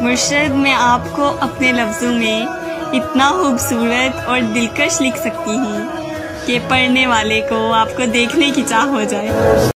मुर्शद मैं आपको अपने लफ्ज़ों में इतना खूबसूरत और दिलकश लिख सकती हूँ कि पढ़ने वाले को आपको देखने की चाह हो जाए।